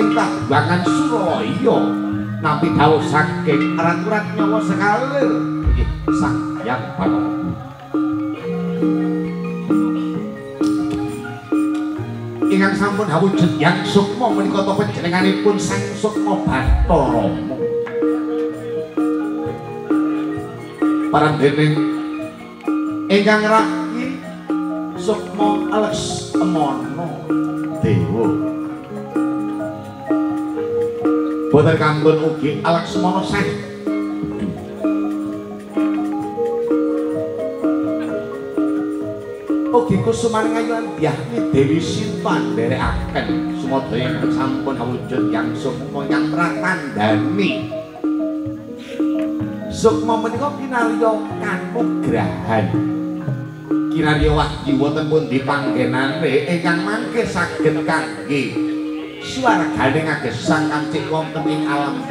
saking tabangan Suraya. Nampi dawuh saking raturan nyawa sekalir. Iki sang yang bapak ingkang sampun hawujud yang sukma menika to panjenenganipun sang sukma Bathara. Para dening ingkang raki sukma Alex Mono Dewa Boten kantun ugi Laksmana Sen. Ugi kusuman ngayuan Dyahmi Dewi Sinta nderekaken sumadaya sampun awujud yang sukma yang pratandani. Sukma menika kinarya kanugrahan. Kinarya wahyu wonten pun dipanggenane ingkang mangke saged kangge swargane ngagesang kancik wonten ing alam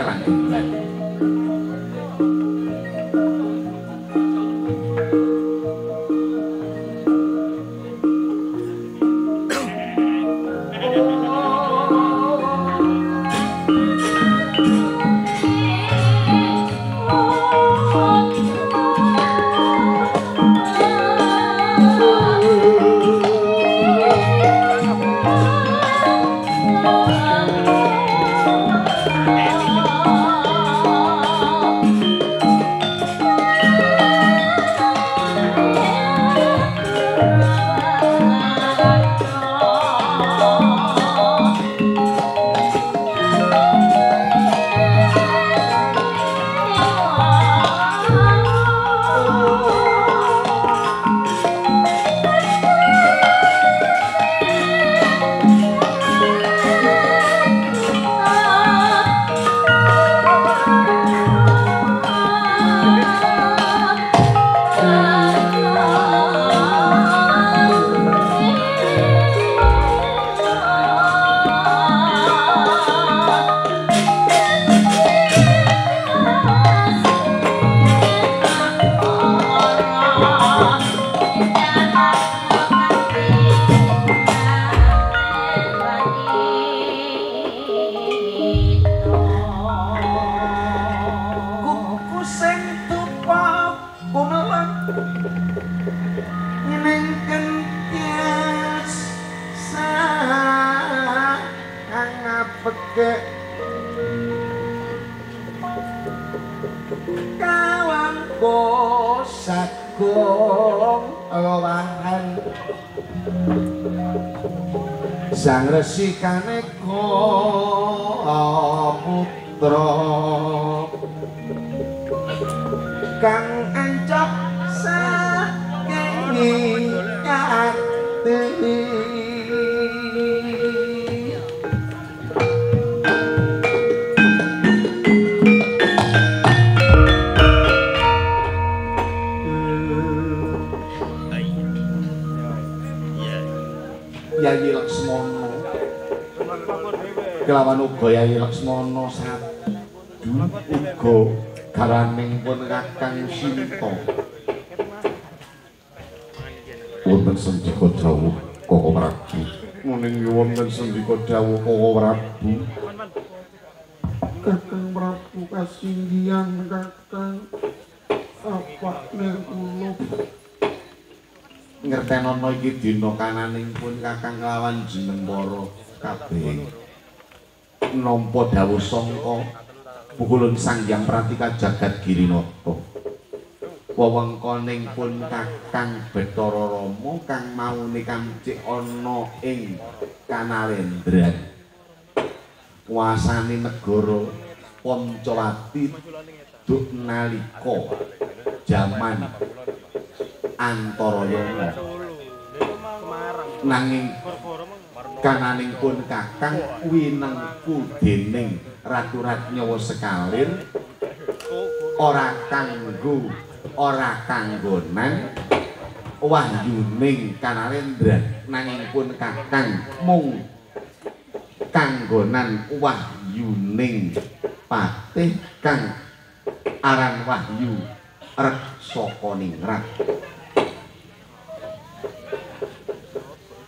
keranggan. dina kananing pun kakang lawan jeneng para kabeh. Nampa dawuh sangka pukulun sangyang pratika jagat girinata. Wewengkoning pun kakang Bathara Rama kang maune kancik ana ing Kanalendran kuasane negara Pancawati duk nalika jaman Antarayana. Nanging kananing pun kakang winengku dening ratu ratnyawa sekalir ora kanggo ora kanggonan. Wahyuning kanalendra nanging pun kakang mung kanggonan wahyuning patih kang aran wahyu reksaka ningrat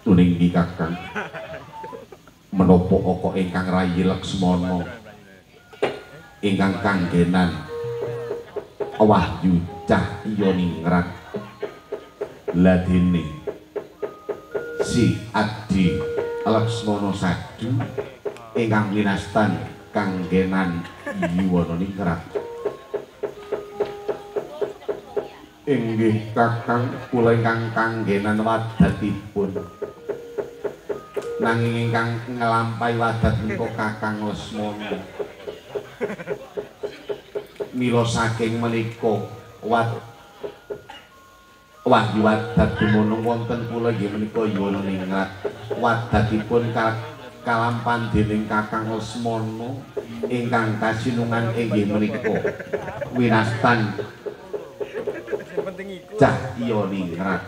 tuning kakang menapa oko ingkang rayi Laksmana? Ingkang kanggenan wahyu cahya ningrat ladene si Adi Laksmana Sadu ingkang winastan kanggenan Yuwana ningrat inggih kakang kula ingkang kanggenan wadatipun nanging ingkang nglampahi wadat menika kakang Lesmana. Mila saking menika wat wahyu wadat dumunung wonten kula nggih menika Yuwana ningrat wadatipun kalampan dening kakang Lesmana ingkang kasinungan inggih menika. Winastan. Cahya ningrat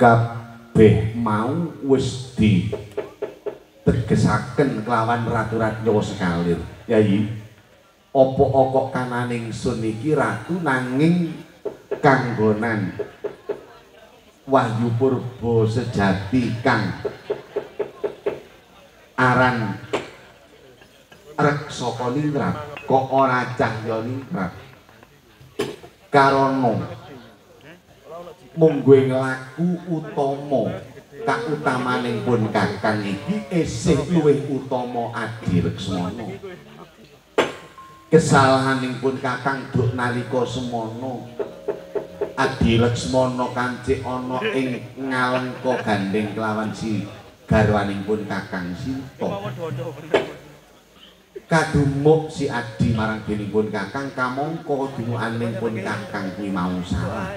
kabeh mau wis di tegesaken kelawan ratu-ratu sekalir. Yai opo okok kananing sun iki ratu nanging kanggonan? Wahyu purba sejati kang aran reksaka ningrat kok ora cahya ningrat karono mungguing laku utama kautamaning pun kakang iki esih luwih utama adi leksmana kesalahaning pun kakang duk nalika semono adi leksmana kancik ana ing ngalengka gandeng kelawan si garwaning pun kakang sinta kadumuk si Adi marang denipun Kakang kamangka dumukaning pun Kakang kuwi mau salah.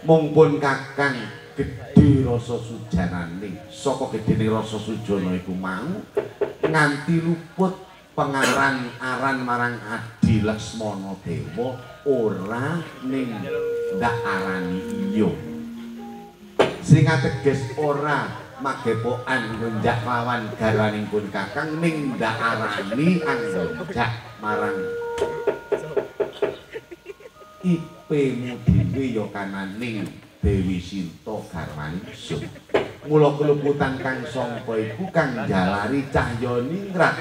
Mung pun Kakang gedhe rasa sujanane saka gedene rasa sujana iku mau nganti luput pengaran aran marang Adi Lesmana Dewa ora ning ndak arani iya. Sing ateges ora magepokan ngunjak lawan garwaning pun kakang ning ndak arani anggojak marang ipe mu dhewe ya kananing Dewi Sinta garwaning sun mula keluputan kang sangka iku kang jalari cahya ningrat.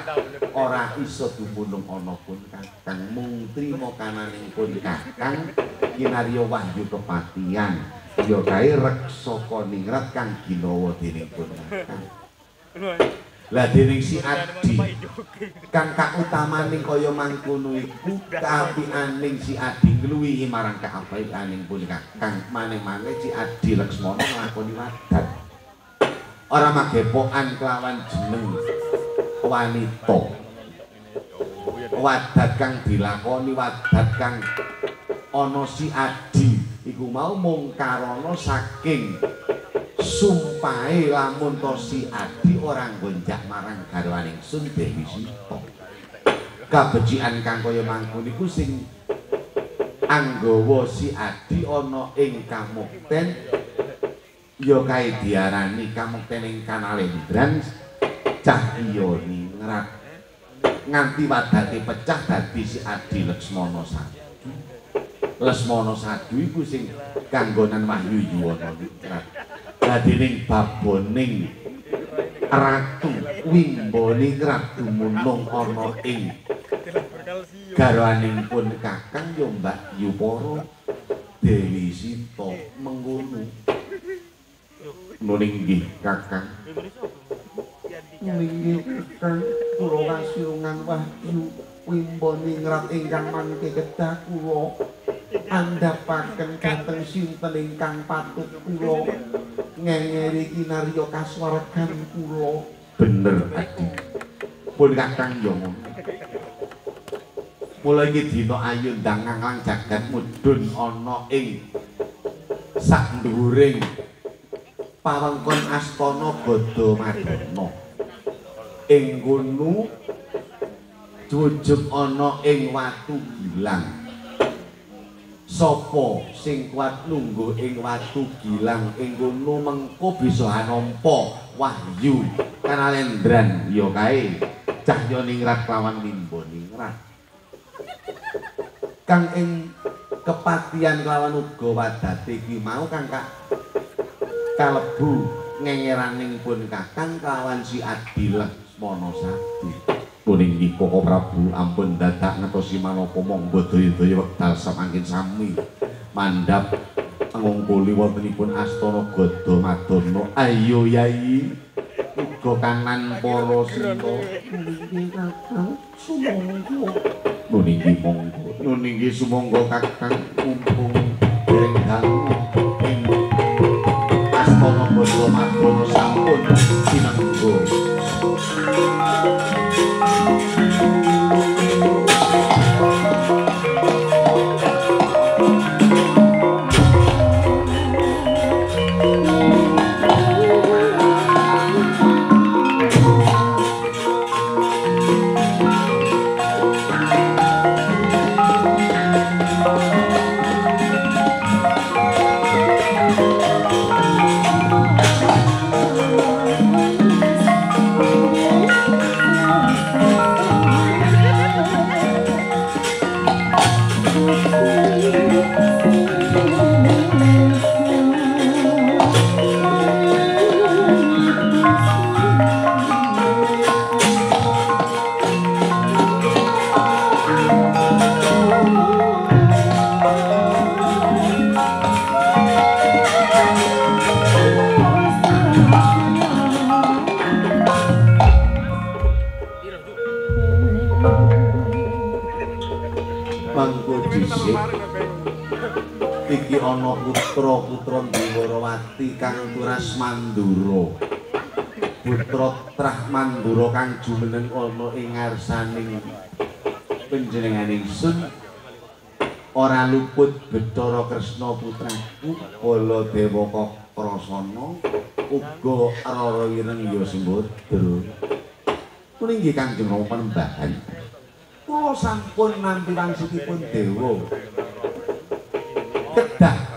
Ora iso dumunung ana pun kakang mung trima kananing pun kakang kinarya wahyu kepatian ya kae reksaka ningrat kang ginawa dening punakang. Lah dening si Adi kang kautamaning kaya mangkono iku kaapianing si Adi ngluwihi marang kaapianing punika kang maneh-maneh si Adi Laksmana nglakoni wadat. Ora magepokan kelawan jeneng wanita. Wadat kang dilakoni wadat kang ana si Adi iku mau mung karana saking sumpahe lamun to si Adi ora gonjak marang garwaning Sun Dewi Sita. Kabecikan kang kaya mangkon iku sing anggawa si Adi ana ing kamukten ya kae diarani kamukten ing kanalendran cahya ningrat nganti wadate pecah dadi si Adi Laksmana satu. Lesmana Sadu iku sing kanggonan Wahyu Yuwana Ningrat. Dadining baboning Ratu Wimba Ningrat dumunung ana ing garwaning pun Kakang ya Mbak Yupara Dewi Sita mengkono. Nuning nggih Kakang. Nggih Kakang kula kasirungan Wahyu Wimba Ningrat ingkang mangke kedah kula andhapaken dhateng sinten ingkang patut kula ngengeri kinarya kasuwargan kula. Bener adi. Pun kakang yo mulai iki dina ayu ndang nganglang jagat mudhun ana ing sak dhuwuring pawengkon astana Gada Madana ing kono jujug ana ing watu gilang sapa sing kuat lungguh ing watu gilang ing kono mengko bisa anampa wahyu kanalendran? Ya kae cahya ningrat lawan limba ningrat. Kang ing kepatian lawan uga wadate iki mau kang kak? Kalebu ngengeraning pun kakang kawan si Adil Monosati. Kuning di Koko Prabu ampun dadak ngetosi manopo monggo daya-daya wekdal samangkin sami. Mandap ngungkuli wontenipun Astana Gada Madana. Ayo Yai. Uga kanan para sinta. Sumangga. Nuninggi monggo. Nuninggi sumangga kakang mumpung dereng Astana Basa Madana sampun sinenggo. Dwarawati kang turas Mandura putra Trah Mandura kang jumeneng ana ing ngarsaning panjenenganing sun. Ora luput Bathara Kresna putraku Baladewa Krasana uga Rara Ireng ya Sembadra Kuwi Kanjeng Rama Panembahan. Kula sampun nampi wangsitipun dewa. Kedah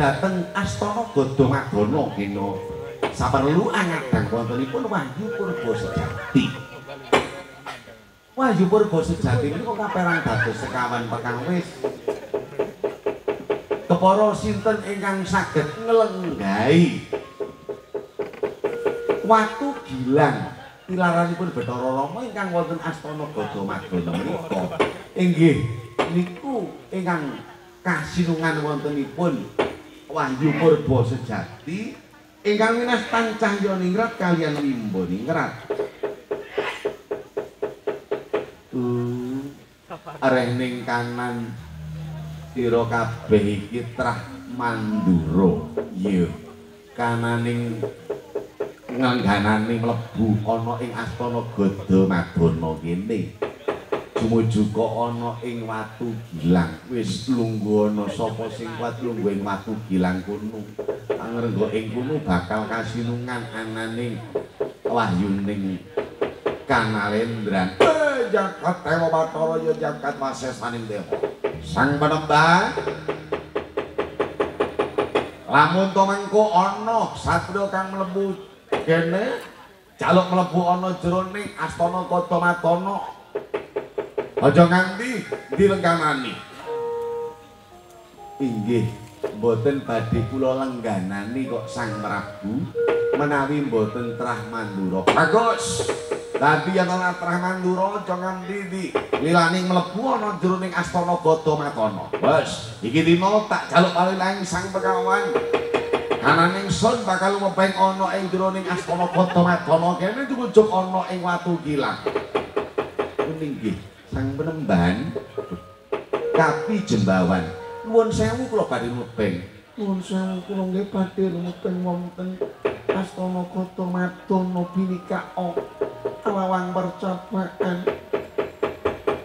dateng astana gada madana kena saperlu angadang wontenipun wahyu purba sejati wahyu purba sejati menika kaperang dados sekawan perkawis kepara sinten ingkang saged nglenggahi? Watu gilang tilaranipun Bathara Rama ingkang wonten Gada Madana menika. Inggih niku ingkang kasinungan wontenipun Wahyu Purba sejati ingkang winastan cahya ningrat kalian wimbo ningrat uh, areh ning kanan sira kabeh iki trah mandura iya kananing ngangganane mlebu ana ing astana Gada Madana kene. Tumuju kok ana ing watu gilang. Wis lungguh ana sapa sing kuat lungguh ing watu gilang kuno. Angrengga ing kuno bakal kasinungan ananing wahyuning Kanalendran. Eh, jagat Dewa Bathara ya jagat wasesaning dewa. Sang Panembahan Lamun to mengko ana satria kang mlebu kene jaluk mlebu ana jroning astana Kota Matana. Aja nganti dilengganani. Inggih, mboten badhe kula lengganani kok Sang Prabu menawi mboten trah mandura. Bagus. Dadi yen ana trah mandura aja nganti dililani mlebu ana jroning astana Matana. Wes, iki dina tak jaluk palilang Sang Pekawan. Ananing sun bakal mepeng ana ing jroning astana Madana kene diwujud ana ing watu kilang. Kuning nggih, sang penemban Kapi Jembawan. Nuwun sewu kula badhe mepeng. Nuwun sewu kula nggih badhe mepeng wonten astana Kota Madana binika lawang percobaan.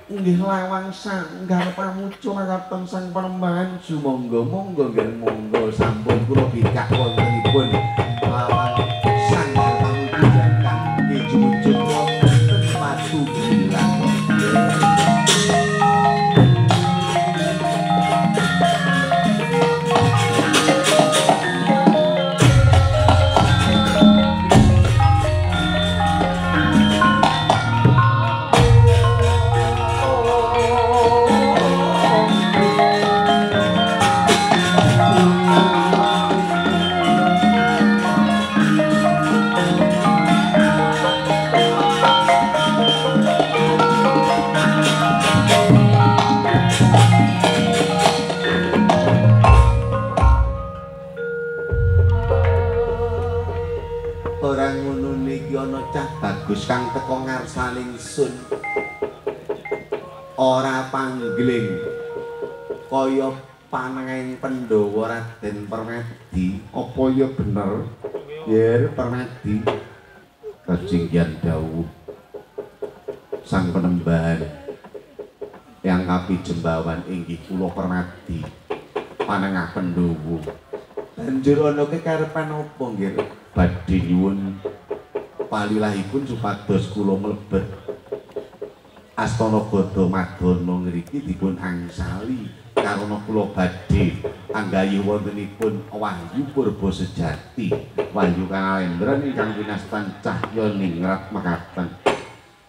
Inggih lawang sanggar pamuca makaten sang penemban sumangga monggo nggih monggo sampun kula bikak wontenipun lawang kang teko ngarsaning sun. Ora panggling kaya panenging Pandhawa Raden Permadi. Apa ya bener? Yer Permadi. Kajinggian dawuh. Sang penembahan yang kapi jembawan inggih kula Permadi. Panengah Pandhawa. Banjur ana kekarepan apa nggih badhe nyuwun palilahipun supados kula mlebet. Astana Gada Madana ngriki dipun angsali karana kula badhe anggayu wontenipun Wahyu Purba Sejati Wahyu Kalendra ingkang winastan cahya ningrat mekaten.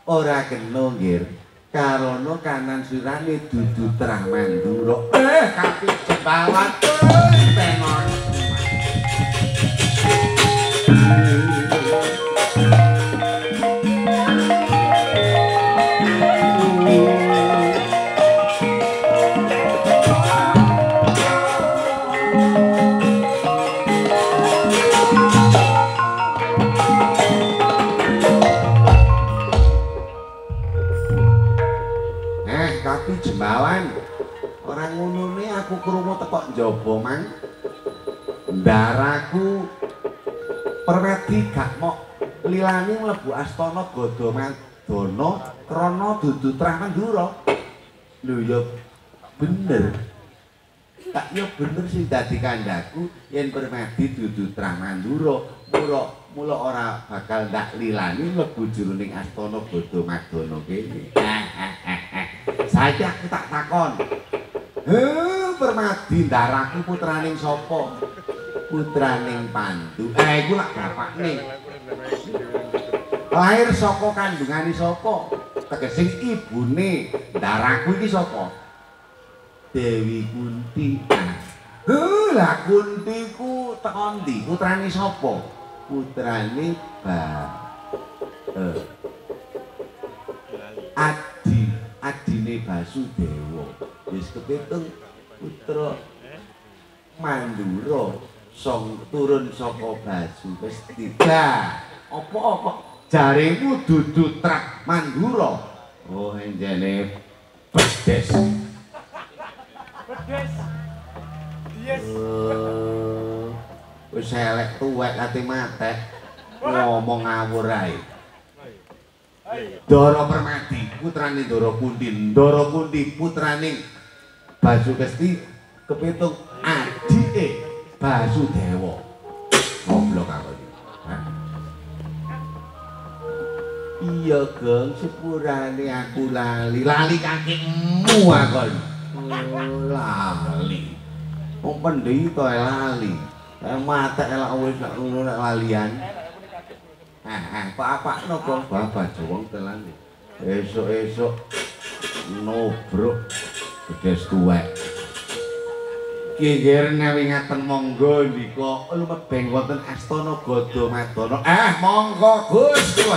Ora kena nggih karana kanan sirane dudu terang mandura eh kapi jembawat tenon aku njaba mang. Ndaraku perwedi gak mok lilani mlebu astana gada madana krana dudu trah mandura lho ya bener. Tak ya bener sih dadi kandhaku yen perwedi dudu trah mandura mula mula ora bakal ndak lilani mlebu jroning astana gada madana kene. Saiki aku tak takon Heh, permadi ndaraku putraning sapa? Putraning Pandu. Eh, iku lak bapakne. Lahir saka kandungane sapa? Tegese ibune ndaraku iki sapa? Dewi Kunti. Heh, lah Kunti ku teko ndi? Putrane sapa? Putrane Ba. Eh. Adi, adine Basudewa. wis kepitung putra Mandura song turun saka baju wis tiga apa-apa jaremu dudu trak Mandura. Oh enjene pedes. Pedes. Yes. Uh, wis elek tuwek ati mate. Ngomong ngawur ae. Doro Permadi putrane Doro Kunti Doro Kunti putrane Basukesti kepitung adike Basudewa. Goblok aku iki. Iya, Gong, sepurane aku lali. Lali kakimu aku. Oh, lali. Wong pendhita lali. Eh mate elak wis nek ngono lalian. Eh, eh, apa-apa no? Bapak Jawang telan. Esuk-esuk nobrok Bedes tuwek. Kengger ngawi ngaten monggo ndika lumebeng wonten Astana Gada Madana. Eh, monggo Gus, kula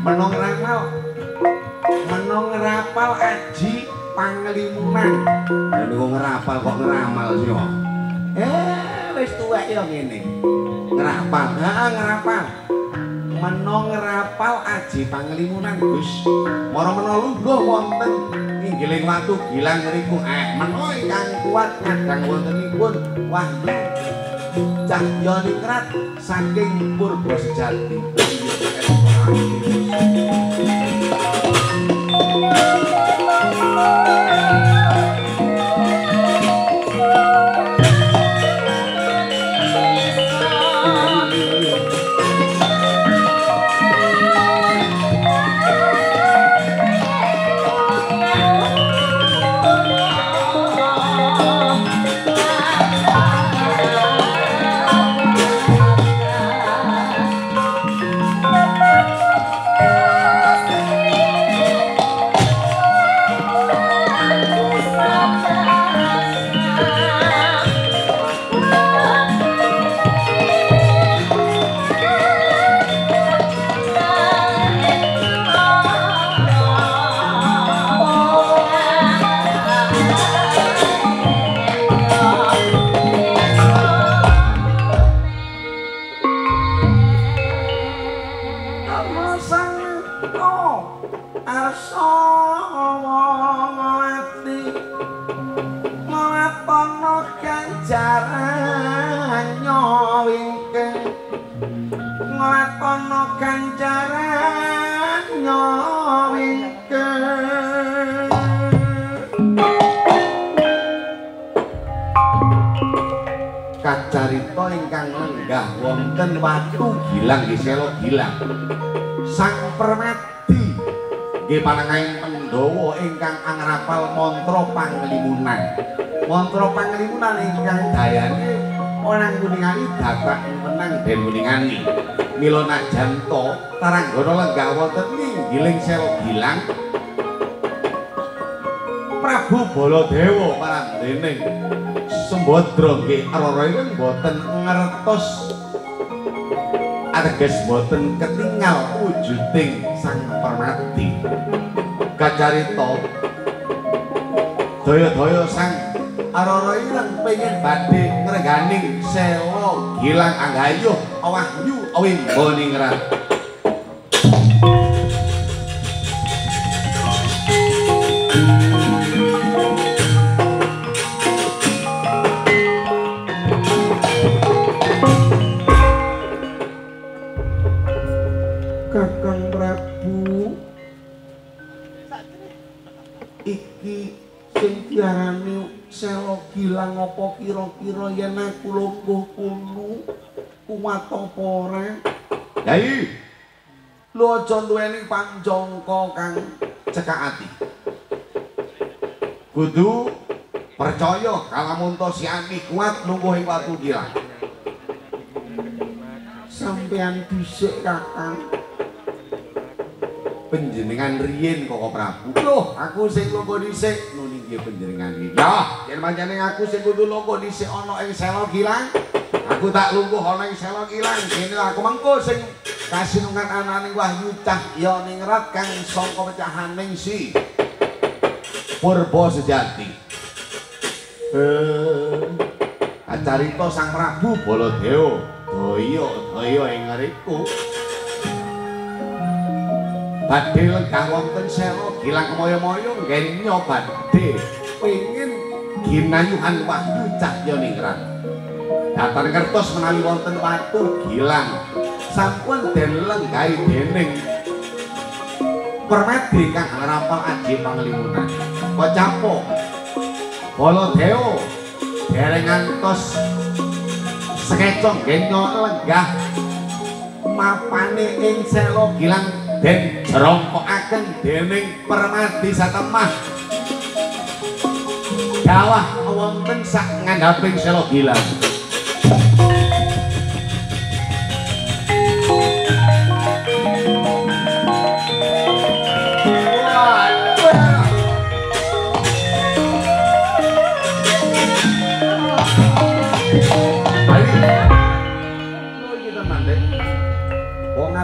menung rangel menung ngerapal aji panglimunan. Ya niku ngerapal kok ngeramal sih kok eh wis tua ya ngene. Ngerapal. Nah ngerapal. Menung ngerapal aji panglimunan gus. Moro mena lungguh wonten inggiling watu gilang riku eh menoh ikan kuat ngadang wontenipun wah cahya ningrat saking purba sejati gilang nggih selo gilang. Sang permati nggih panengahing Pandhawa ingkang angrapal mantra panglimunan. Mantra panglimunan ingkang dayane orang kuningani datak menang den kuningani mila najan to taranggana lenggah wonten giling selo gilang. Prabu Baladewa parandening Sembadra nggih arara ing boten ngertos ateges boten ketinggal wujuding sang permati. Kacarita daya-daya sang arara ireng pengen badhe ngreganing selo gilang anggayuh awahyu awimba ningrat kira-kira apa ora Yai lu aja duweni panjangka kang cekak ati. Kudu percaya kalamun to si Ani kuat lungguh ing watu gila sampean dhisik kakang. Penjenengan riyin kok Prabu. Loh aku sing lungguh dhisik nggih panjenengan iki. Ya, yen pancene aku sing kudu lungguh dhisik ana ing selo kilang. Aku tak lungguh ana ing selo kilang. Kene aku mengko sing kasinungan ananing Wahyu Cahya ningrat kang sangka pecahaning si Purba sejati. Eh, acarita Sang Prabu Baladewa. Daya, daya ing ngriku. Badhe lenggah wonten selo gilang moyo-moyo nggih nyobadhe pengin ginayuhan wahyu cahya ningrat datar kertos menawi wonten watu gilang. Sampun den lenggahi dening permadi kang ngrapal aji panglimunan kocapo bolo deo dereng ngantos sekecong genyo lenggah mapane ing selo gilang den jerongkokaken dening permati satemah. Dawah wonten sak ngandhaping selo gilang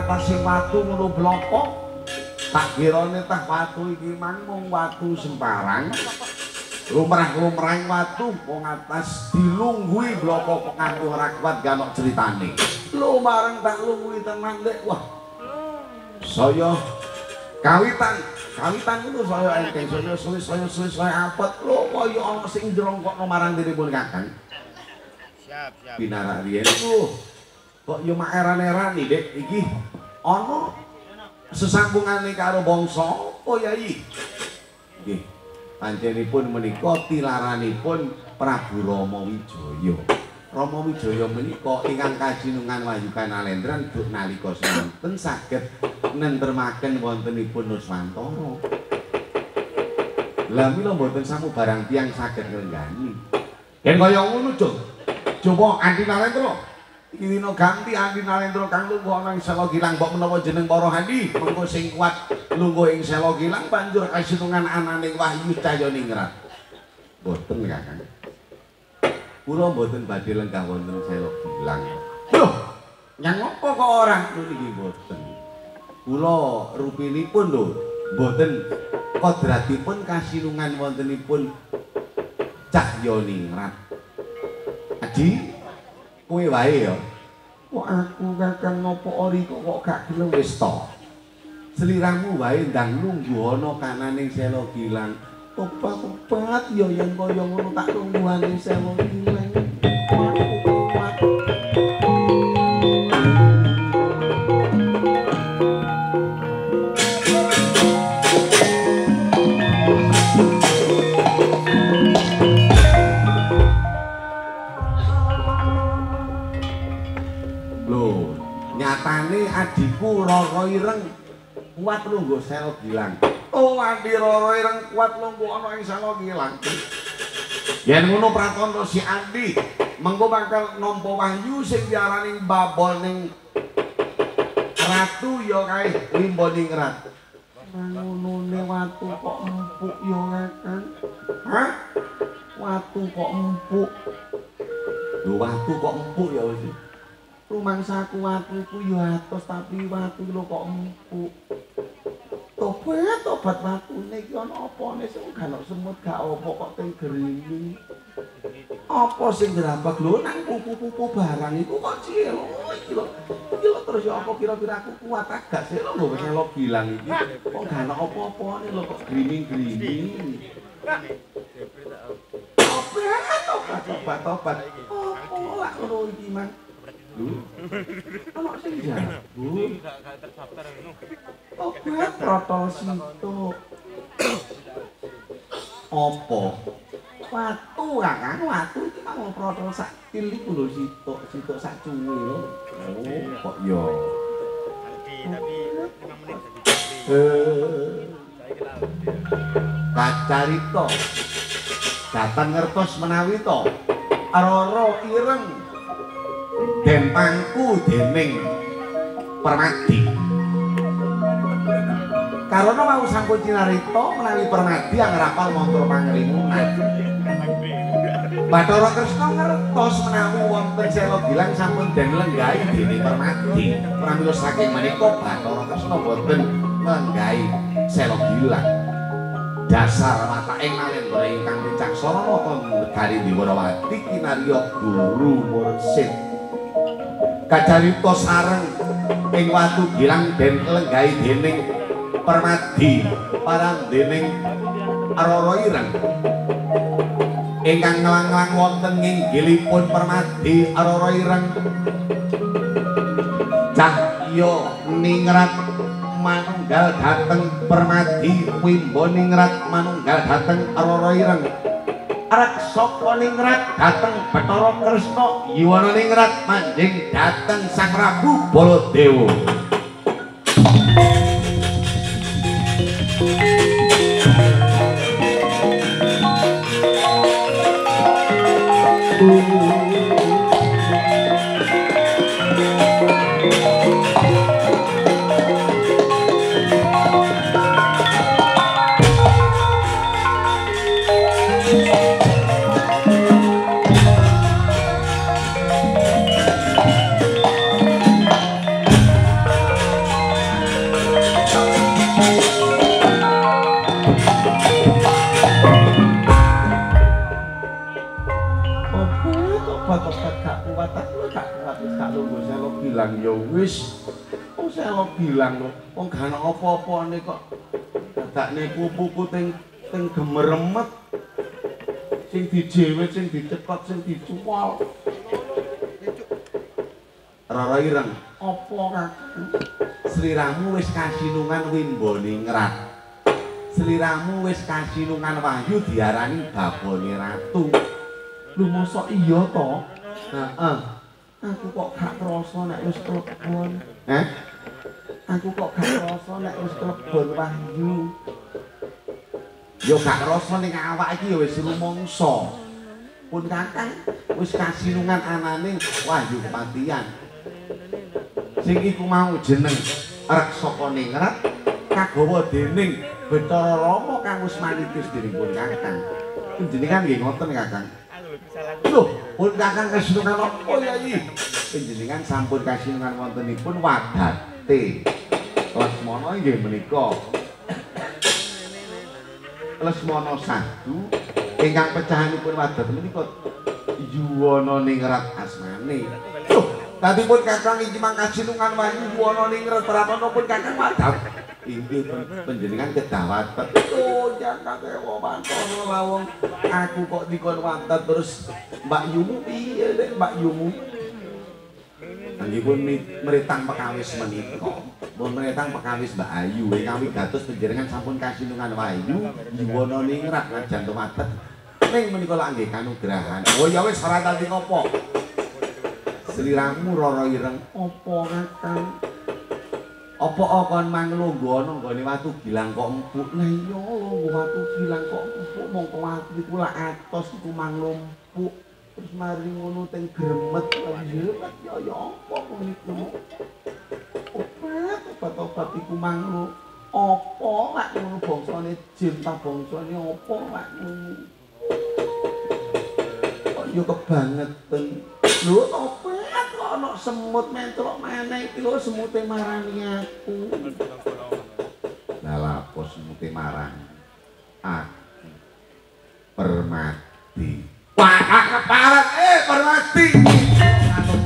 ngatasi watu ngono bloko. Tak kirane tah watu iki mang mung watu sembarang. Lumrah-lumrah watu wong atas dilunggui bloko kok nganggo ora kuat ganok critane lho bareng tak lunggui tenan dek wah. Saya kawitan kawitan itu saya enteng saya suwi saya suwi saya apet. Lho kaya ana sing njrongkokno marang diripun kakang siap siap. Binara riyen ku kok yo mak eran-erani dek iki ana sesambungane karo bangsa apa yai nggih panjenipun menika tilaranipun Prabu Rama Wijaya Rama Wijaya menika ingkang kajinungan wayukan alendran duk nalika semanten saged nentremaken wontenipun Nuswantara. Lah mila mboten samu barang tiyang saged ngrenggani. Yen kaya ngono, Cung. Coba Andi Nalendra. Iki dina ganti Andi Nalendra kang lungguh ana ing Sela Gilang kok menawa jeneng para Handi mengko sing kuat lungguh ing Sela Gilang banjur kajinungan anane Wahyu Cayaningrat. Boten Kakang. kula mboten badhe lenggah wonten selok bilang. Loh, nyang apa kok ora niki mboten. Kula rupinipun lho, mboten kodratipun kasinungan wontenipun Cahya Ningrat. Adi, kowe wae ya. Kok aku kakang ngopo ori kok kok gak gelem wis to. Seliramu wae ndang nunggu ana kananing selo gilang. obat-obat ya yang kaya ngono tak tungguane sewu ileng nyatane Roro Ireng kuat lungguh sel bilang Oh andi roro ireng kuat lungguh ana ing sala ngilang. Yen ngono pratondo si Andi mengko bakal nampa wahyu sing diarani babol ning ratu ya kae limbo ning rat. Ngono watu kok empuk ya kan. Hah? Watu kok empuk. Lho watu kok empuk ya wis. Rumangsaku watu ku ya atos tapi watu lho kok empuk. tobat tobat watune iki ana apane sing gak semut gak apa kok teng gering apa sing ngrambak lho nang pupu-pupu barang iku kok iki lho. Iki lho terus ya apa kira-kira aku kuat agak sih? Lho wis elo bilang iki. Kok gak ana apa-apane lho kok griming-griming tobat tobat tobat tobat. Apa lak ngono iki mang Ono sing jago. Obat protol situ. Apa? Watu kakang, watu iki mau protol sak kil iku lho sitok, sitok sak cuwi lho. Oh, kok yo. Tapi 5 menit Kacarito. Datang ngertos menawi to. Roro ireng den pangku dening permadi. Karena mau sampun cinarito menawi permadi yang rapal montor pangrimunan Bathara Kresna ngertos menawi wonten selo bilang sampun den lenggahi dening permadi. Pramila saking menika Bathara Kresna boten lenggahi selo bilang. Dasar mata ing nalendra ingkang wicaksana nata negari Diwarawati kinarya guru mursid kacarita sareng ing watu gilang den lenggahi dening permadi parang dening aroro ireng. Ingkang ngelang-lang wonten nginggilipun permadi aroro ireng. Cahyo ningrat manunggal dateng permadi wimbo ningrat manunggal dateng aroro ireng Raksaka ningrat? Dateng Bathara Kresna Yuwana ningrat manjing dateng Sang Prabu Baladewa wis kok saya bilang kok wong gak ana apa-apane kok. Dadakne pupuku teng teng gemeremet sing dijewet sing dicekot sing dicuwal. Rara ireng. Apa kaku sliramu wis kasinungan wimbone ngrat. Sliramu wis kasinungan wahyu diarani babone ratu. Lu mosok iya to? Heeh. Aku kok gak krasa nek wis klebon. Heh? Aku kok gak krasa nek wis klebon wahyu. Yo gak krasa ning awak iki ya wis rumangsa. Pun kakang wis kasinungan anane wahyu kematian. Sing iku mau jeneng Reksaka Ningrat kagawa dening Bathara Rama kang wis manitis diripun kakang. Panjenengan nggih ngoten kakang. Loh, pun kakang kasinungan apa ya iki? Panjenengan sampun kasinungan wontenipun wadate. Lesmana inggih menika Lesmana Sadu ingkang pecahanipun wadat menika Yuwana Ningrat asmane. Loh, Tadi pun kakang iki mangkasinungan wahyu yuwana ning retratana pun kakang wadap. Inggih panjenengan kedawat. Oh, jangan kewo pantono lawong. Aku kok dikon wadat terus Mbak Yumu piye nek Mbak Yumu? Anggipun meritang pekawis menika. Mun meritang pekawis Mbak Ayu ingkang wigatos panjenengan sampun kasinungan wahyu yuwana ning rat ngajan wadat. Ning menika lak nggih kanugrahan. Oh ya wis ora tadi ngopo. sliramu rara ireng apa kakang apa kon manglungguh ana nggone watu gilang kok empuk? Nah iya lho watu gilang kok empuk. Mongko watu iku lak atos iku manglumpuk terus mari ngono teng gremet. Ya ya apa kok niku? Obat obat obat iku manglu apa lak ngono bangsane? Jin ta bangsane apa lak ngono? Kok yo kebangetan? Lho apa ana semut mentrok meneh iki lho semute marani aku. Lah lapo semute marang aku. Permati. Wah, keparat eh permati. Anu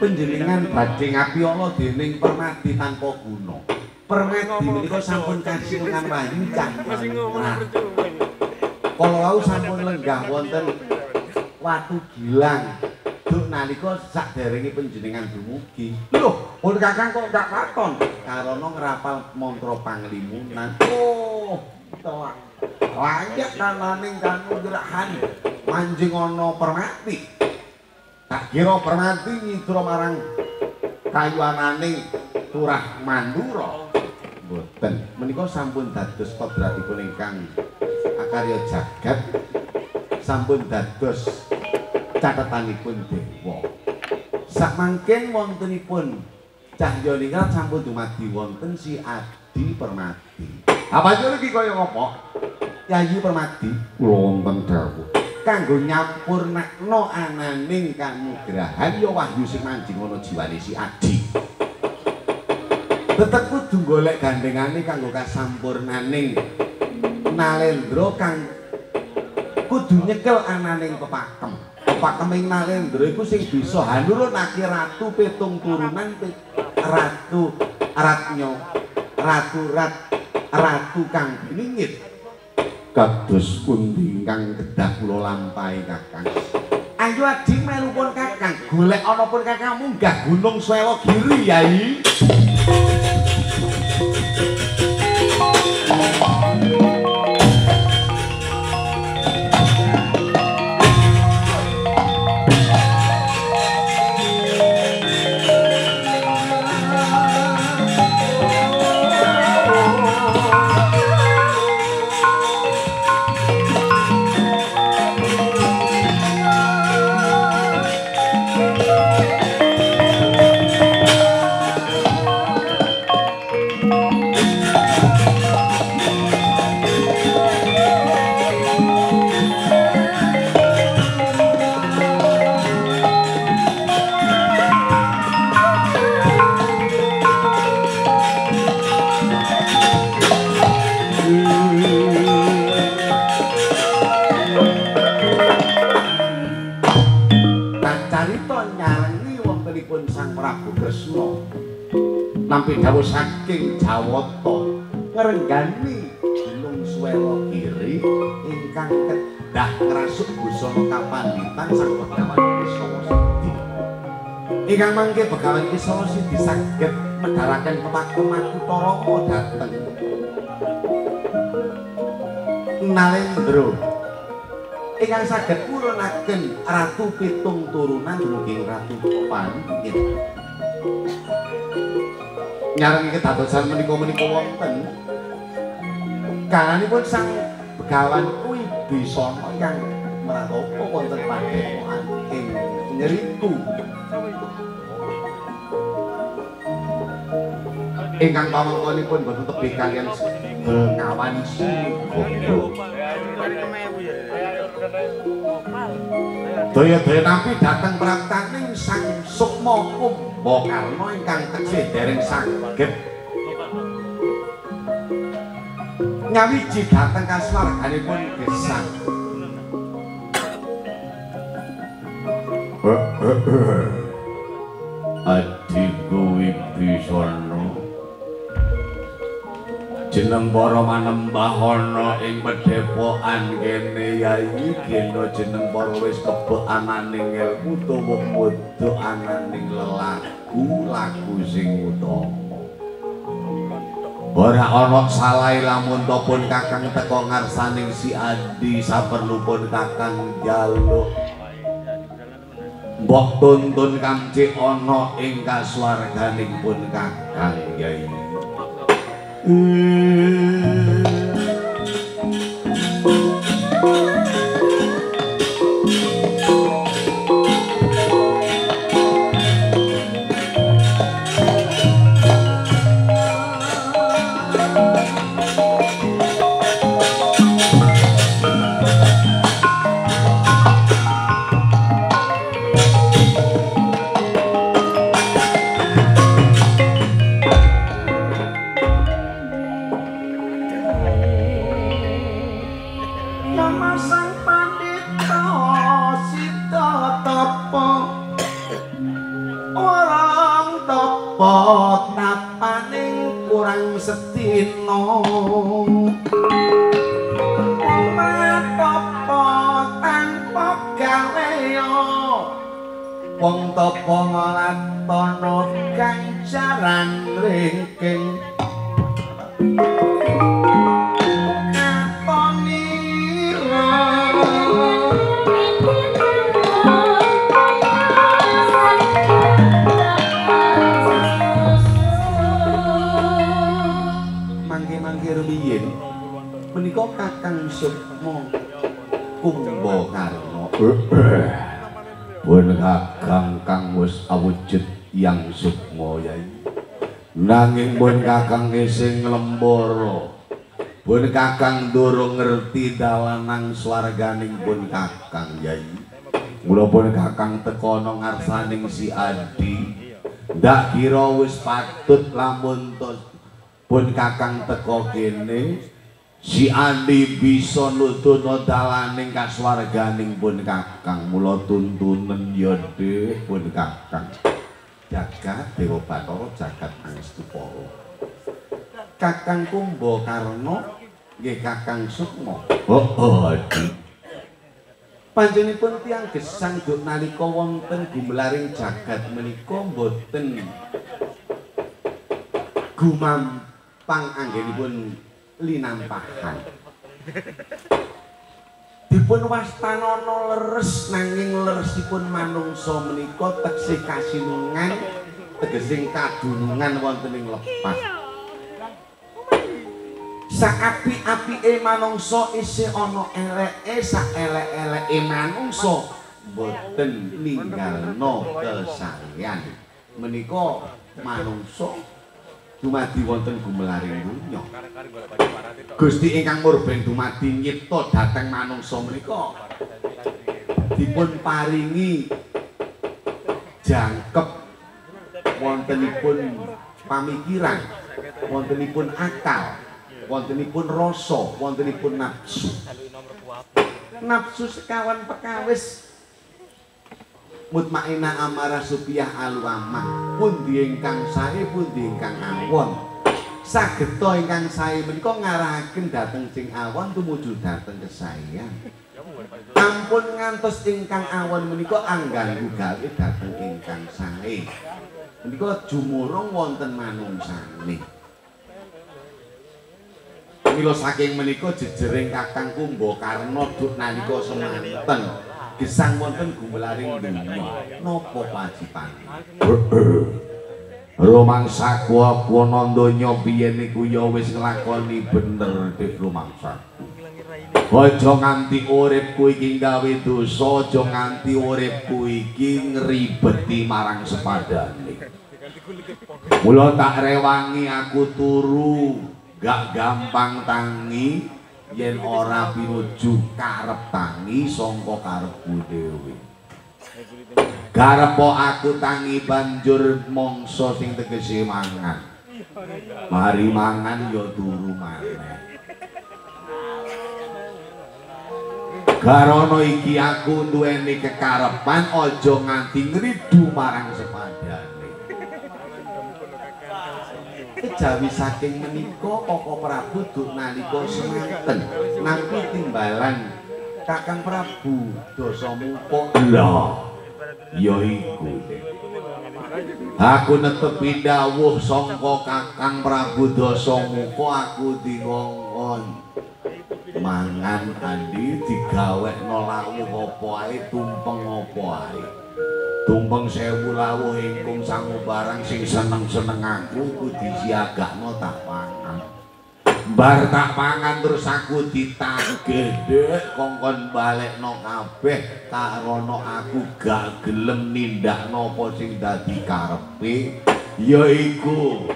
panjenengan badhe ngapiyala dening permadi tanpa guna. Permadi menika sampun kasinungan wahyu cahya. Kala wau sampun lenggah wonten watu gilang. Duk nalika sakderenge panjenengan dumugi. Lho, pun Kakang kok gak katon karana ngrapal mantra panglimunan. Oh, telak. Layak kananing kanugrahan manjing ana permati. Tak kira permati nyidra marang kayuanane Turah Mandura. Mboten, menika sampun dados kodratipun ingkang akarya jagat. Sampun dados catetanipun dewa. Sakmangken wontenipun ningrat sampun dumadi wonten si Adi Permati. Apa iki kaya ngopo? Yayi Permati, wonten dawuh. Kanggo nyampurnakno ananing kanugrahan ya wahyu sing manjing ana jiwane si Adi. Tetep kudu golek gandengane kanggo kasampurnaning Nalendra kang kudu nyekel ananing pepakem. Pepakeming Nalendra iku sing bisa hanurunake ratu petung turunan ratu ratnya ratu rat ratu kang ningit kados pundi ingkang kedah kula lampahi kakang? Ayo adi melu pun kakang. Golek ana pun kakang munggah gunung swela giri yai Prabu Kresna nampi dawuh saking Jawata ngrenggani Gunung Swela Giri ingkang kedah ngrasuk busana kapanditan Sang Begawan Kisawa Sidi. Ingkang mangke Begawan Kisawa Sidi saged medharaken kepakeman Kutara dhateng Nalendra ingkang saged murunaken ratu pitung turunan dumugi ratu Pandhit. Nyarengi kedadosan menika-menika wonten kalanipun sang begawan kuwi bisana yang meratopo wonten padepokan ing Ngeritu. Ingkang pamangkonipun boten tebih kalian Bengawan Suganda. Daya-daya nampi dateng prataning Sang Sukma Kumbakarna ingkang teksih dereng saged nyawiji dateng kasuwarganipun gesang. Adikku Wibisana jeneng para manembah ana ing pedepokan kene yai kena jeneng para wis kebek ananing ilmu utawa mudho ananing lelaku laku sing utama. Ora ana salah lamun topun Kakang teka ngarsaning si Adi saperlupun Kakang jaluk. Mbok tuntun kamci ana ing kasuwarganing pun Kakang Yai Mm. Kakang sing lembara pun Kakang durung ngerti dalanang swarganing pun Kakang yai. Mula pun Kakang tekono ngarsaning si Adi. Ndak kira wis patut lamun pun kakang teko kene. Si Andi bisa nutuno dalaning kaswarganing pun kakang. Mula tuntunen ya deh pun kakang. Jagat dewa batara jagat angstupara kakang kumbakarna nggih kakang sukma. Oh oh adi panjenipun tiyang gesang duk nalika wonten gumelaring jagat menika mboten gumampang anggenipun linampahan. Dipun wastanana leres nanging leresipun manungsa menika teksih kasinungan tegesing kadunungan wonten ing lepas Saapi-apike manungsa isih ana eleke sak elek-eleke manungsa. Boten ninggalno kesayan menika manungsa dumadi wonten gumelaring dunya Gusti ingkang murben dumadi nyipta dhateng manungsa menika. Dipun paringi jangkep wontenipun pamikiran wontenipun akal wontenipun rasa, wontenipun nafsu. Nafsu sekawan pekawis mutmainah amarah supiah aluamah. Pundi ingkang sae pundi ingkang awon. Sageta ingkang sae menika ngarahaken dhateng sing awon tumuju dhateng kesaean. Ampun ngantos ingkang awon menika angganggu gawe dhateng ingkang sae. Menika jumurung wonten manungsane Mila saking menika jejering Kakang Kumbakarna duk nalika semanten. Gesang wonten gumelaring dunya. Napa wajiban Romangsaku apa nandanya biyen niku ya wis nglakoni bener dik romangsaku Aja nganti uripku iki gawe dosa aja nganti uripku iki ngribeti marang sepadane. Mula tak rewangi aku turu gak gampang tangi yen ora pinuju karep tangi sangka karepku dhewe. Karepo aku tangi banjur mangsa sing tegese mangan. Mari mangan ya turu maneh. Karono iki aku duweni kekarepan aja nganti ngridu marang sepadane. Kejawi saking menika Koko Prabu nalika semanten nampi timbalan Kakang Prabu Dasamuka lha ya iku. Aku netepi dawuh sangka Kakang Prabu Dasamuka aku dingongkon mangan andi digawekno lawuh apa ae tumpeng apa ae tumpeng sewu lawuh ingkung sangu barang sing seneng-seneng aku ku disiagakno tak pangan. Bar tak pangan terus aku ditagih dek kongkon balekno kabeh karono aku gak gelem nindakno apa sing dadi karepe. Yaiku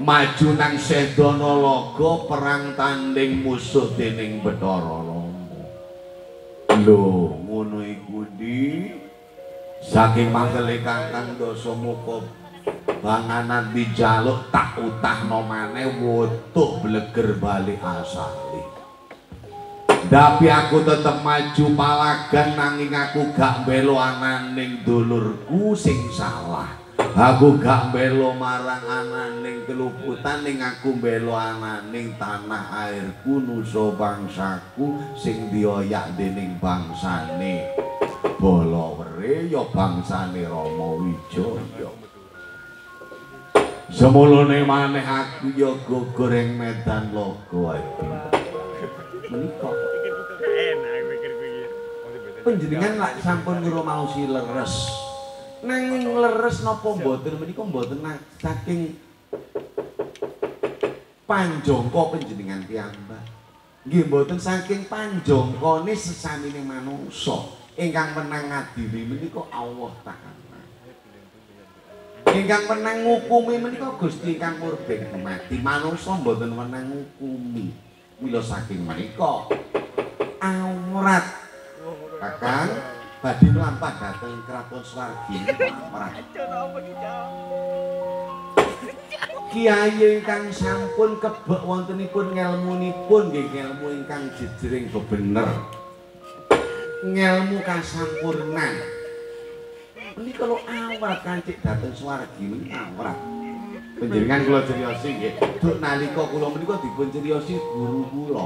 maju nang sedana laga perang tanding musuh dening Bathara Rama lho ngono iku di saking mangkele Kakang Dasamuka banganan dijaluk tak utahno maneh wutuh bleger bali asali tapi aku tetep maju palagan nanging aku gak mbelo ananing dulurku sing salah aku gak mbelo marang ananing keluputan ning aku mbelo ananing tanah airku nusa bangsaku sing dioyak dening bangsane Balawere ya bangsane Rama Wijaya. Semulane maneh aku ya gogoreng medan laga adi. Menika Panjenengan lak sampun ngrumaosi leres. Nanging leres napa mboten menika mboten saking panjangka panjenengan piyambak. Nggih mboten saking panjangkane sesamine manungsa. ingkang menang ngadili menika Allah Ta'ala. Ingkang menang ngukumi menika Gusti ingkang murbeng mati. Manungsa mboten menang ngukumi. Mila saking menika awrat Kakang badhe mlampah dhateng kraton swargi. Kiai ingkang sampun kebek wontenipun ngelmunipun nggih ngelmu ingkang jejering bebener. ngelmu kasampurnan. Ini kalau awrat kancik datang suargi ini awrat. Penjaringan kula ceriosi nggih. Duk nalika kula menika dipun ceriosi guru kula.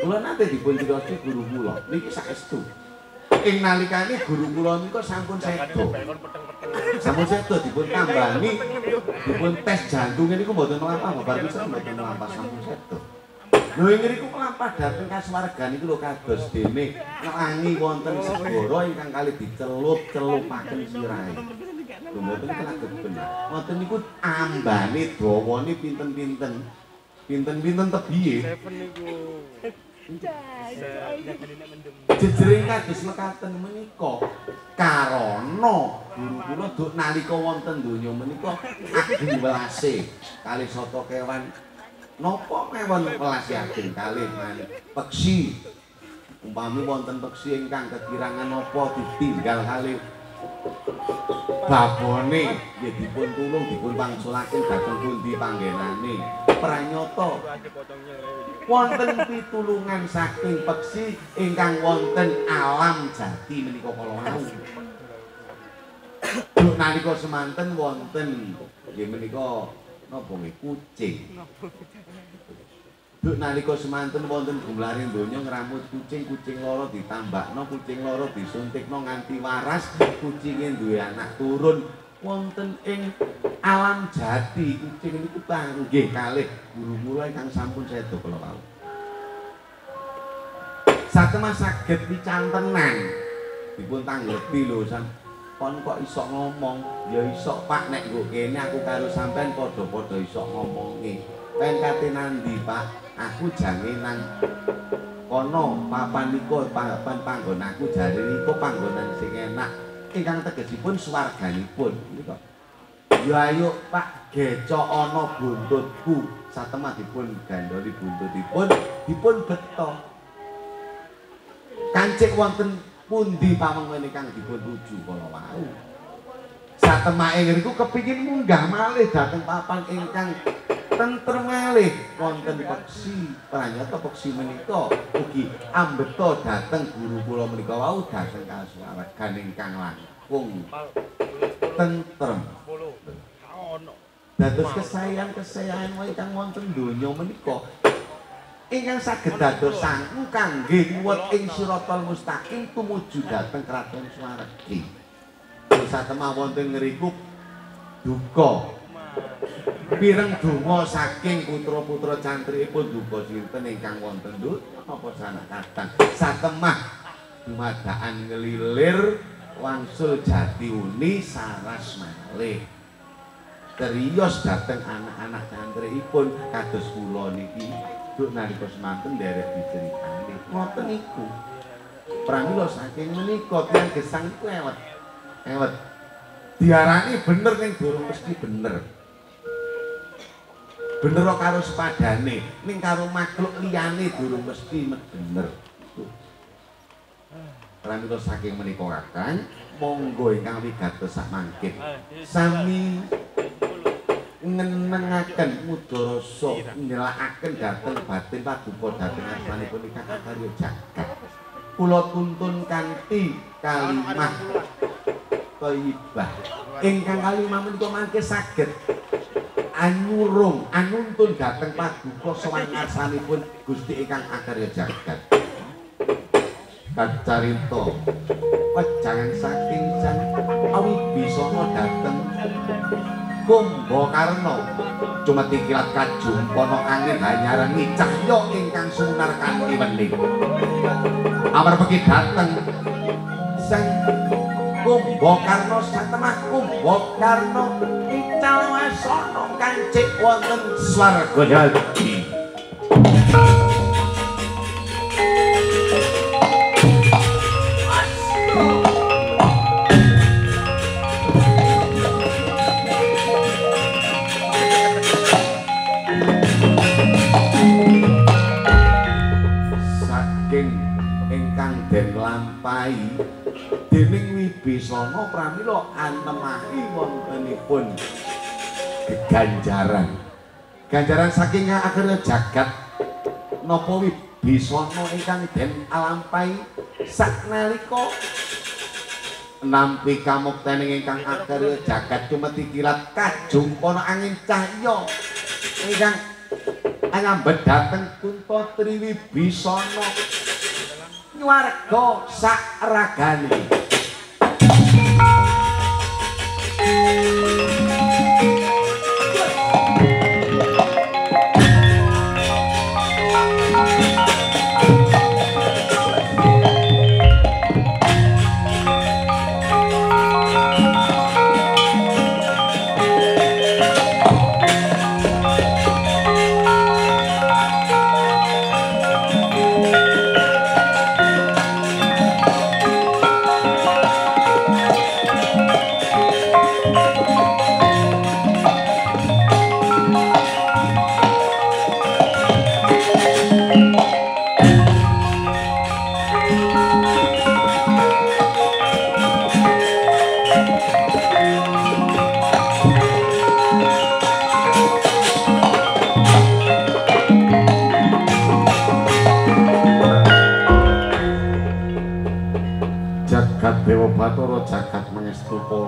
Kula nate dipun ceriosi guru kula. Niki saestu. Ing nalikane guru kula menika sampun sedo. Sampun sedo dipun tambani dipun tes jantung niku mboten lampah, bar pisan mboten lampah sampun sedo. Lho ing ngriku mlampah dhateng kasuwargan iku lho kados dene ngerangi wonten segara ingkang kali dicelup-celupaken sirahe. Lho mboten kalaged bener. Wonten niku ambane dawane pinten-pinten. Pinten-pinten tebiye. Jejering kados mekaten menika karana guru kula duk nalika wonten donya menika ageng welase kali soto kewan. Napa mewon welas yakin kalih peksi. Umpami wonten peksi ingkang kekirangan napa ditinggal kalih. Babone nggih dipun tulung dipun pangsulaken dhateng pundi panggenane. Pranyata wonten pitulungan saking peksi ingkang wonten alam jati menika kala wau. Nalika semanten wonten nggih menika napa nggih kucing. Duk nalika semanten wonten gumlaring donya ngramut kucing, kucing loro ditambakno, kucing loro disuntikno nganti waras, kucinge duwe anak turun wonten ing alam jati kucing niku panggih kalih guru kula ingkang sampun sedo kala wau. Satemah saged picantenan dipun tanggepi lho san kon kok iso ngomong ya iso Pak nek nggo kene aku karo sampean padha-padha iso ngomongi. Pen kate nandi Pak? Aku jange nang kono papan niku papan panggonanku jare niku panggonan sing enak ingkang tegesipun swarganipun. Nika ya ayo Pak gecok ana buntutku. Satemah dipun gandoli buntutipun dipun beto kancik wonten pundi pamangken ingkang dipun tuju kala wau. Satemah ing riku kepingin munggah malih dhateng papan ingkang tentrem malih wonten peksi pranyata peksi menika ugi ambeta dhateng guru kula menika wau dhateng kasuwargan ingkang langkung. Tentrem dados kesayangan-kesayangan ingkang wonten donya menika. Ingkang saged dados sangku kangge nguwet ing siratal mustaqim tumuju dhateng kraton swargi satemah wonten ngriku duka pireng donga saking putra-putra cantrikipun duka sinten ingkang wonten nduk? Apa sanak kadang satemah dumadaan ngelilir wangsul jati uni saras malih terios dateng anak-anak cantrikipun kados kula niki. Duk nalika semanten derek diceritani. Ngoten niku. Pramila saking menika tiyang gesang iku ewet. Ewet. Diarani bener ning durung mesti bener bener karo sepadane ning karo makhluk liyane durung mesti bener. Pramila saking menika kakang monggo ingkang wigatos sak mangkit. Sami ngenengaken mudarasa nyelakaken dhateng batin paduka dhateng asmanipun ingkang karya jagat. Kula tuntun kanthi kalimah thayyibah ingkang kalimah menika mangke saged anyurung anuntun dhateng paduka sawangarsanipun Gusti ingkang akarya jagat. Kacarita wejangan saking jan awi bisana dhateng Kumbakarna cuma tikilat kajumpana angin hanyarengi cahya ingkang sunar kanthi wening. Amargi dhateng sang Kumbakarna satemah Kumbakarna ical wasana kancik wonten swarga jati. Saking ingkang den lampahi Wibisana pramila anemahi wontenipun? Ganjaran. Ganjaran saking akhirnya jagat. Napa Wibisana ingkang den alampahi saknalika? Nampi kamuktening ingkang akhirnya jagat cumeti kilat kajumpana angin cahya. Ingkang anyambet dhateng Kunta Triwibisana. Nyuwarga sak ragane. Bathara mangestu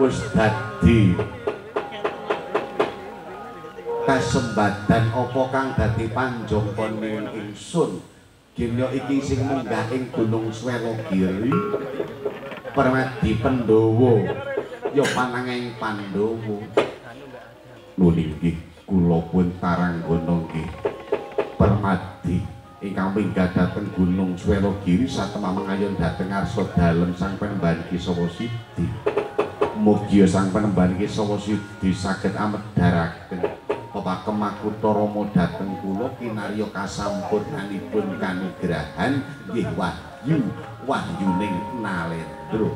wis dadi kasembadan apa kang dadi panjongkone ingsun. Dina iki sing munggah ing Gunung Swelogiri Permadi Pandhawa. Ya pananging Pandhawa. Nuling nggih kula pun taranggana nggih. Permadi ingkang minggah dhateng Gunung Swelogiri satemah mengayon dhateng arsa dalem Sang Panembahan Kisawa Sidi. Mugi Sang Panembahan Kisawa Sidi saged amedharaken pepakem makuta rama dhateng kula kinarya kasampurnanipun kanugrahan nggih wahyu wahyuning nalendra.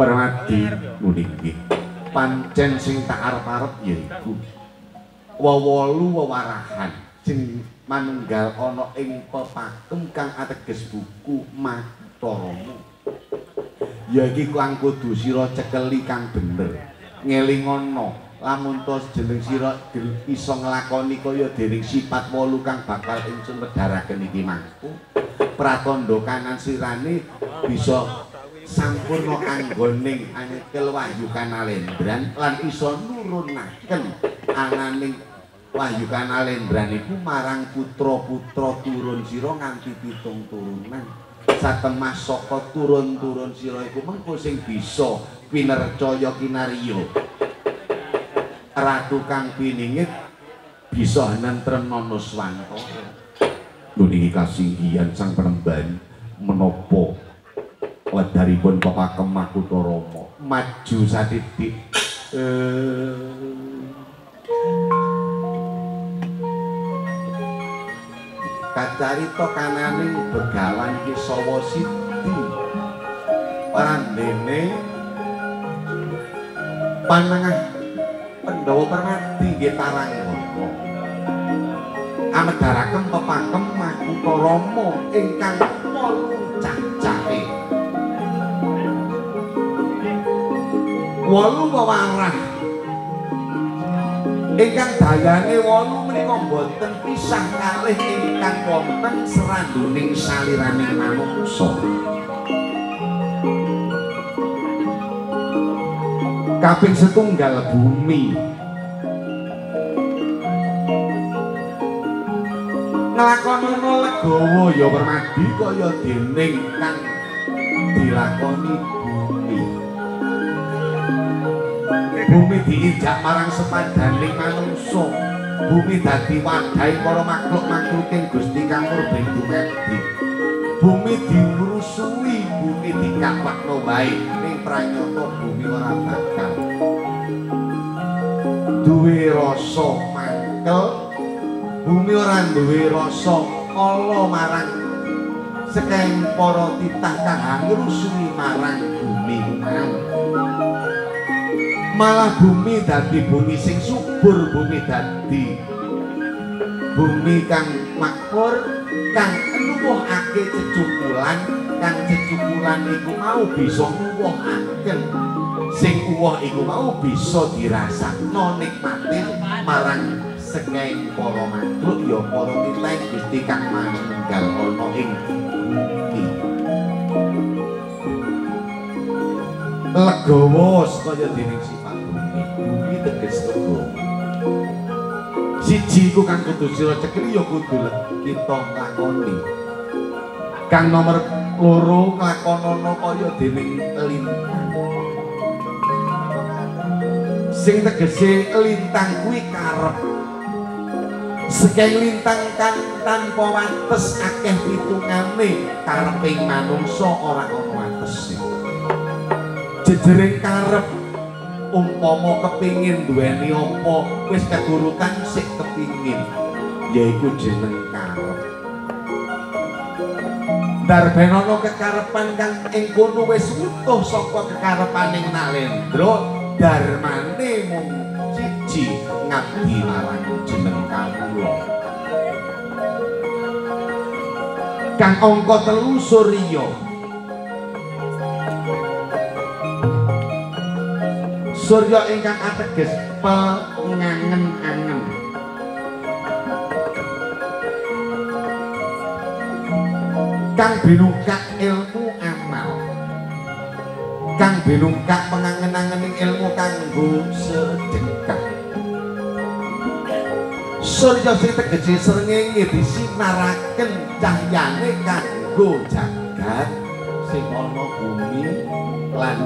Permadi nuning nggih. Pancen sing tak arep-arep yaiku wewolu wewarahan sing manunggal ana ing pepakem kang ateges buku Matarama ya iki kang kudu sira cekeli kang bener. Ngelingono lamun tos jeneng sira iso nglakoni kaya dening sifat wolu kang bakal ingsun medharaken iki mangku. Pratandha kanan sirane bisa sampurna anggoning anyekel wahyu kanalendran lan iso nurunaken ananing wahyu kanalendran iku marang putra-putra turun sira nganti pitung turunan satemah saka turun-turun sira iku mengko sing bisa pinercaya kinarya ratu kang piningit bisa nentremno Nuswantara. Nuniki kasinggihan sang penemban menapa wedaripun Papakem Makutarama maju satitik. Eh kacarita kananing begawan ki sawa siti parandene panengah Pandhawa permati nggih taranggana. Amedharaken pepakem Makutha Rama ingkang cacahe. Wolu wewarah ingkang dayane wolu menika boten pisah kalih ingkang wonten seranduning saliraning manungsa. kaping setunggal bumi nglakonana legawa ya permadi kaya dening kang dilakoni bumi diinjak marang sepadaning manungsa. Bumi dadi wadahe para makhluk-makhluk Gusti kang murbeng dumedi bumi diurusui bumi dikakwakno wae ning pranyata bumi ora bakal. Duwe rasa mangkel bumi ora duwe rasa ala marang. Sekeng para titah kang ngrusui marang bumi malah bumi dadi bumi sing subur bumi dadi bumi kang makmur kang nuwuhake cecukulan kang cecukulan iku mau bisa nuwuhaken sing uwah iku mau bisa dirasakno nikmati marang sekeng para makhluk ya para titah Gusti kang manunggal ana ing legawa kaya bumi teges legawa siji iku kang kudu sira cekeli ya kudu kita lakoni kang nomor loro nglakonana kaya dening lintang. Sing tegese lintang kuwi karep. Sekeng lintang kang tanpa wates akeh pitungane kareping manungsa ora ana wates jejering karep umpama kepingin duweni apa wis keturutan sik kepingin yaiku jeneng karep. Darbenono kekarepan kang ing kono wis utuh saka kekarepaning Nalendra darmane mung siji ngabdi marang jeneng kawula kang angka telu surya surya ingkang ateges pengangen-angen kang binukak ilmu kang binungkak pengangen-angening ilmu kanggo sedekah. Surya sing tegese srengenge disinaraken cahyane kanggo jagat sing ana bumi lan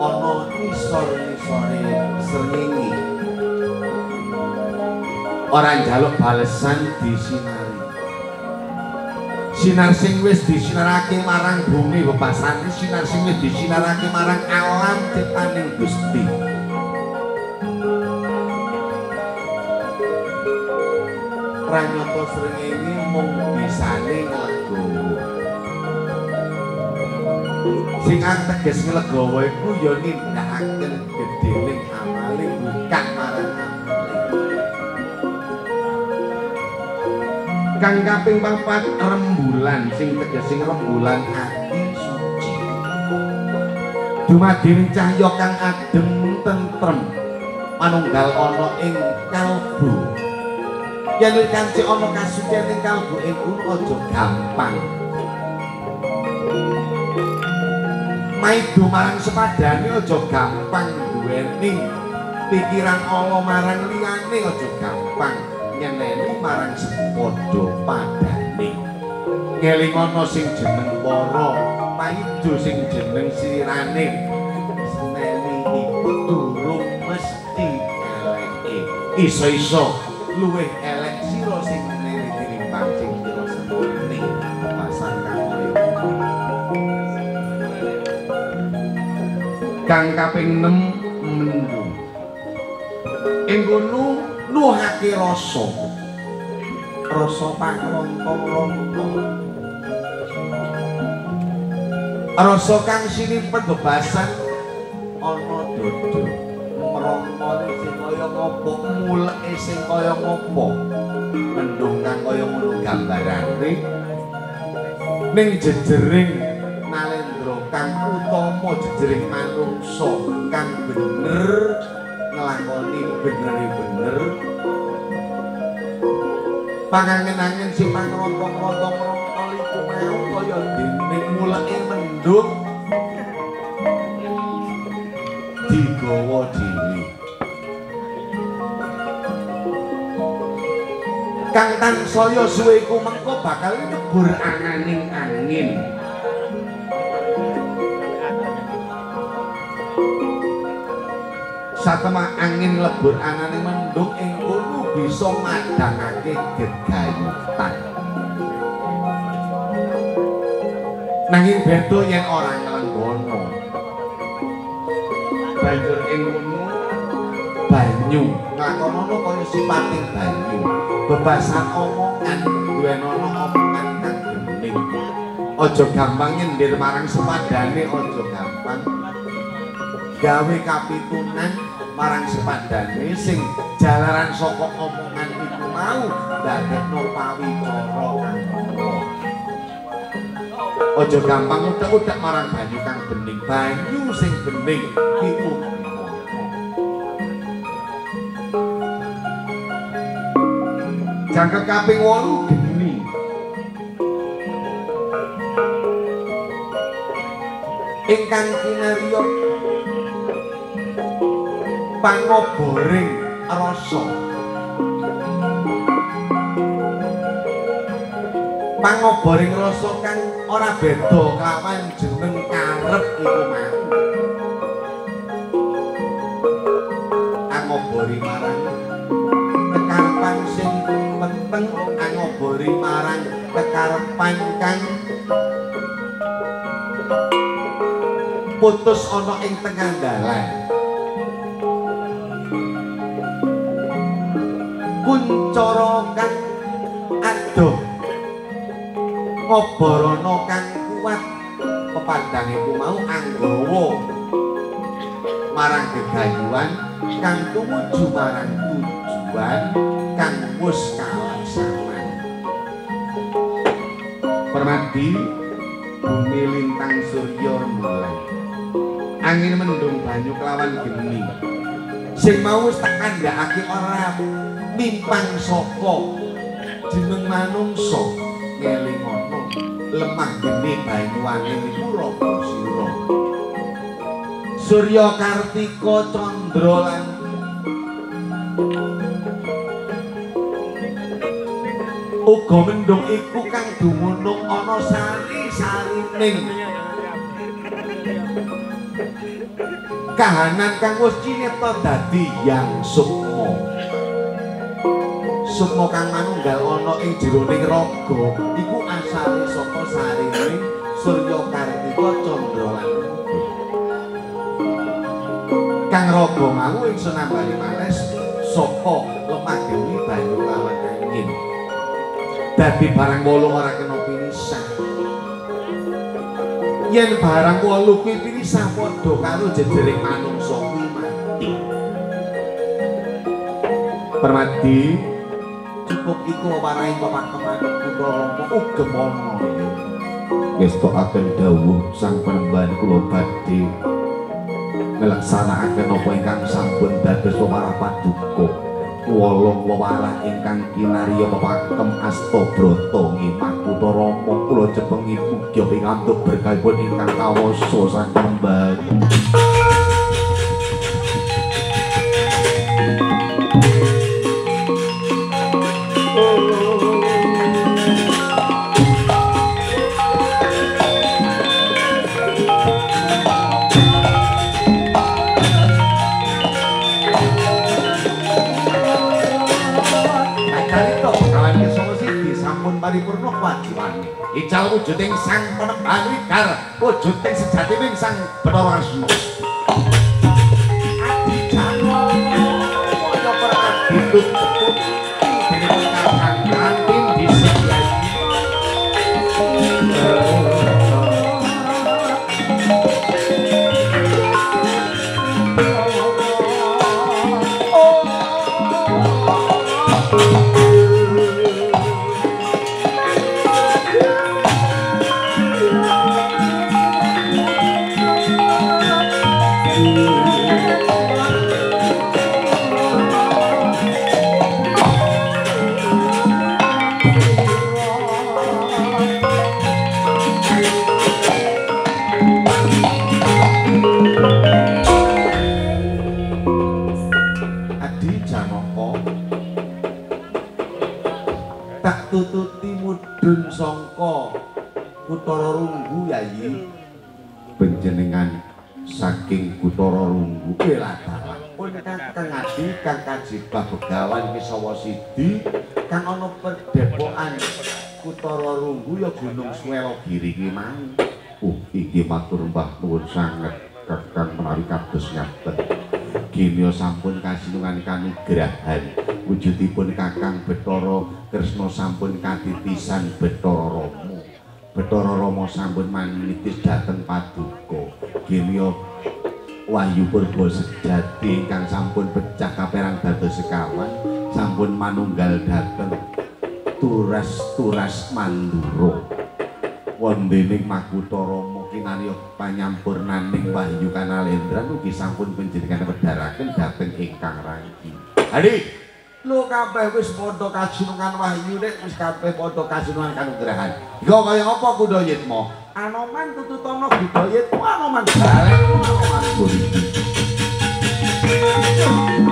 ana isor-isore srengenge. Ora njaluk balesan disinari. Sinar sing wis disinarake marang bumi bebasane sinar sing wis disinarake marang alam ciptaning Gusti. Pranyata srengenge mung bisane nglegowo sing teges nglegowo iku ya nindakaken gedhening amale bukan marang kang kaping papat rembulan sing tegesing rembulan ati suci. Dumadi cahya kang adem tentrem manunggal ana ing kalbu. Yen kanthi ana kasucian ing kalbu iku aja gampang maido marang sepadane aja gampang duweni. Pikiran ala marang liyane aja gampang. Nyeneni marang sepadha padane ngeling ana sing jeneng para maido sing jeneng sirane. Seneni iku durung mesti eleke iso-iso luwih elek kang kaping 6 mendung ing kono nuhake rasa. Rasa panglontong-lontong rasa kang sinimpen bebasan ana dodo merongkone sing kaya ngopo muleke sing kaya ngopo. Mendung kang kaya ngono gambarane ning jejering kang utama jejering manungsa kang bener nglakoni bener-bener. Pangangen-angen sing pangrontong-rontong rontol iku mau kaya dening muleke mendung. Digawa dhewe kang tansaya suwe iku mengko bakal nyebur anganing angin satemah angin lebur anane mendung ing kono bisa madangake gegayutan nanging beda yen ora nglenggono. Banjur ing kono banyu. Nglakonono kaya sipating banyu. Bebasan omongan duwenono omongan kang bening aja gampang nyendir marang sepadane aja gampang. Gawe kapitunan marang sepadane sing jalaran saka omongan iku mau dadekno pawicara aja gampang utek-utek marang banyu kang bening. Banyu sing bening iku. Jangka kaping 8 geni. Ingkang kinarya pangoboring rasa. Pangoboring rasa kang ora beda kawan jeneng karep iku mau angobori marang kekarepan sing penting angobori marang kekarepan kang putus ana ing tengah dalan kuncara kang adoh. Ngoborana kang kuat pepandang iku mau anggawa. Marang gegayuhan kang tumuju marang tujuan kang wis kalaksanan permadi bumi lintang surya rembulan. Angin mendung banyu kelawan geni. Sing mau tak kandhakake ora mimpang saka jeneng manungsa. Ngeling ana lemah geni banyuwane niku rapa sira Surya Kartika Candra lan uga mendung iku kang dumunung ana sari-sarining kahanan kang wis cinipta dadi yang sukma sukma kang manunggal ana ing jeroning raga iku asale saka sarining Surya Kartika Candra lan kang raga mau ing senambali males saka lemah dewi banyu lawan angin. Dadi barang wolu ora kena pinisah yen barang wolu kuwi pinisah padha karo jejering manungsa kuwi mati. Permadi cukup iku warai kutha Rama ugem ana wis tok akan dawuh sang penemban kula badhe. Ngelaksanakaken apa ingkang sampun dados wewarah paduka wolong wewarah ingkang kinarya pepakem asta brata kutha Rama. Kula jepengi mugi pingantuk berkahipun ingkang kawasa sang penemban ical wujuding sang penembang wikar wujuding sejatining sang Bathara Asma kang kajibah begawan kisawa sidi kang ana perdepokan Kutara Runggu ya Gunung Swela Giri ki mang. Uh iki matur mbah nuwun sanget kakang menawi kados ngaten. Ginyo sampun kasinungan kanugrahan. Wujudipun Kakang Bathara Kresna sampun katitisan Bathara Rama. Bathara Rama sampun manitis dhateng paduka. Ginyo Wahyu Purba sejati ingkang sampun pecah kaperang dados sekawan sampun manunggal dhateng turas-turas Mandura wondening Makutha Rama kinarya panyampurnaning Wahyu Kanalendran ugi sampun panjenengan wedharaken dhateng ingkang rangki. Hadi, lu kabeh wis padha kajenengan Wahyu nek. Wis kabeh padha kajenengan kanugrahan. Iko kaya apa Kudayitma? Anoman tututana Budayitmu anoman. Anoman Thank you.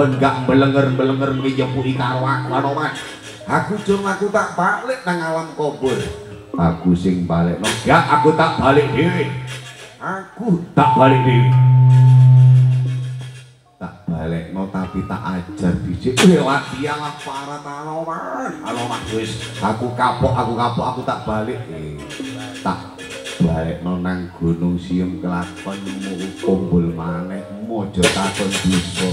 Kon gak belenger-belenger ngeyepuki karo aku anoman. Aku jung aku tak balik nang alam kubur. Aku sing balik no. Gak aku tak balik dewi. Aku tak balik dewi. Tak balik no tapi tak ajar dicik. Wih, latialah para anoman. Anoman wis. Aku kapok, aku kapok, aku tak balik. Eh, tak balik nang gunung siem kelakonmu kumpul maneh mojo takon bisa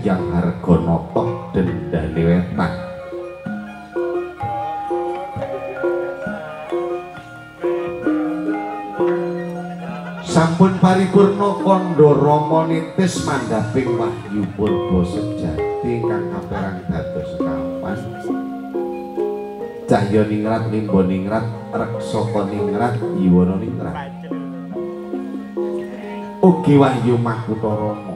yang harga nata dendane wetan. Sampun paripurna kandha rama nitis mandhaping wahyu purba sejati ingkang kaperang dados kapan. Cahya ningrat nimba ningrat reksaka ningrat yiwana ningrat. Ugi wahyu makutarama.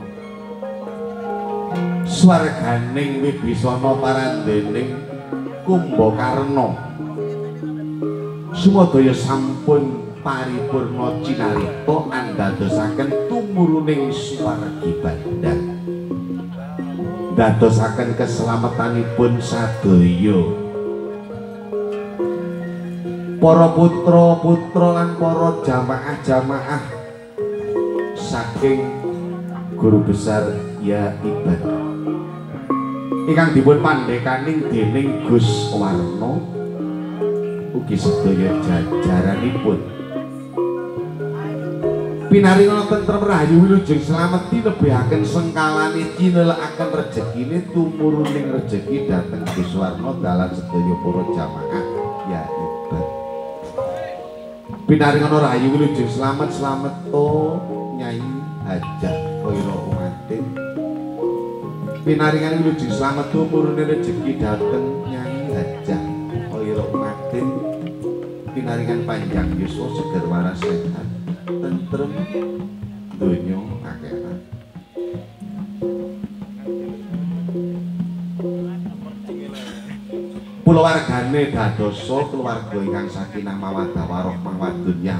Swarganing wibisana parandening Kumbakarna. Sumadaya sampun paripurna cinarita andadosaken tumuruning swargi bandar. Dadosaken keselamatanipun sadaya. Para putra-putra lan para jamaah-jamaah saking guru besar ya ibad ingkang dipun pandhekaning dening Gus Warno ugi sedaya jajaranipun. Pinaringan tentrem rahayu wilujeng selamat dilebihaken sengkalane cinelakaken rezekine tumuruning rezeki dateng Giswarno dalan sedaya para jamaah ya ibad pinaringan rahayu wilujeng selamat selamat to nyai hajah umatin pinaringan wilujeng selamat tumuruning rezeki dateng nyai hajah koiro umatin pinaringan panjang. Yuswa seger waras sehat. Tentrem donya akhirat Pulau wargane dadoso keluarga ingkang sakinah mawaddah warahmah wadunya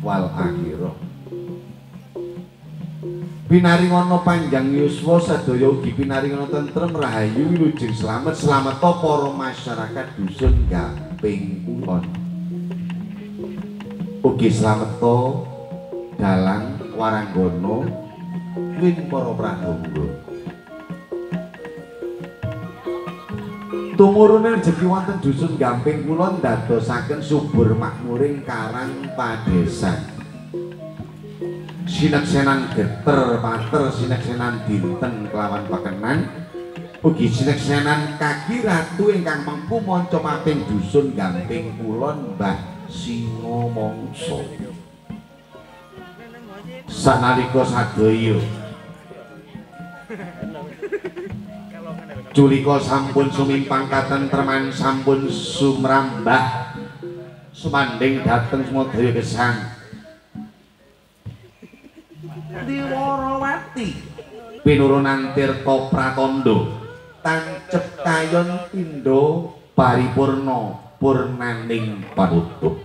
wal akhirah Pinaringono panjang yuswa sadaya ugi pinaringono tentrem rahayu wilujeng. Slamet slamet para masyarakat dusun Gamping Kulon ugi slameto dalang waranggono win para pradonga tumurune rezeki wonten dusun Gamping Kulon dadosaken subur makmuring karang padesan sineksenan geter pater sineksenan dinten kelawan pakenan. Ugi sineksenan kaki ratu ingkang mengku manca mating dusun Gamping Kulon Mbah singa mangsa sanalika sadaya. Culika sampun sumimpang katentreman sampun sumrambah. Sumanding dhateng sumodaya gesang Diwarawati pinurunan Tirta Pratandha tancep kayon pindha paripurna purnaning panutup